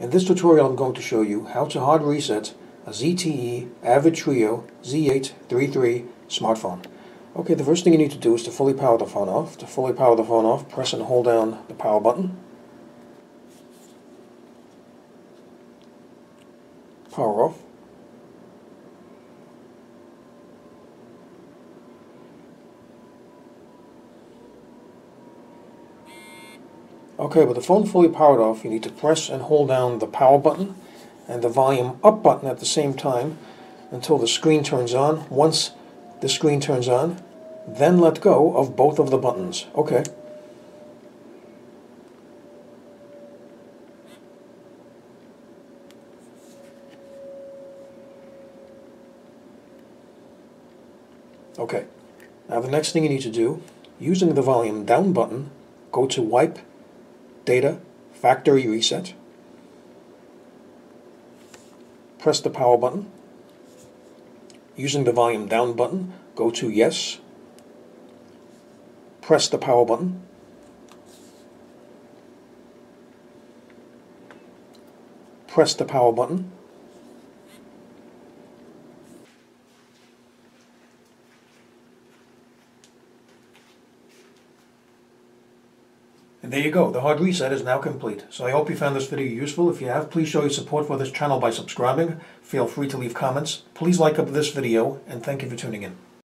In this tutorial I'm going to show you how to hard reset a ZTE Avid Trio Z833 smartphone. Okay, the first thing you need to do is to fully power the phone off. To fully power the phone off, press and hold down the power button. Power off. Okay, with the phone fully powered off, you need to press and hold down the power button and the volume up button at the same time until the screen turns on. Once the screen turns on, then let go of both of the buttons. Okay. Okay. Now the next thing you need to do, using the volume down button, go to wipe Data, Factory Reset. Press the power button. Using the volume down button, go to Yes. Press the power button. Press the power button. And there you go, the hard reset is now complete. So I hope you found this video useful. If you have, please show your support for this channel by subscribing. Feel free to leave comments. Please like up this video, and thank you for tuning in.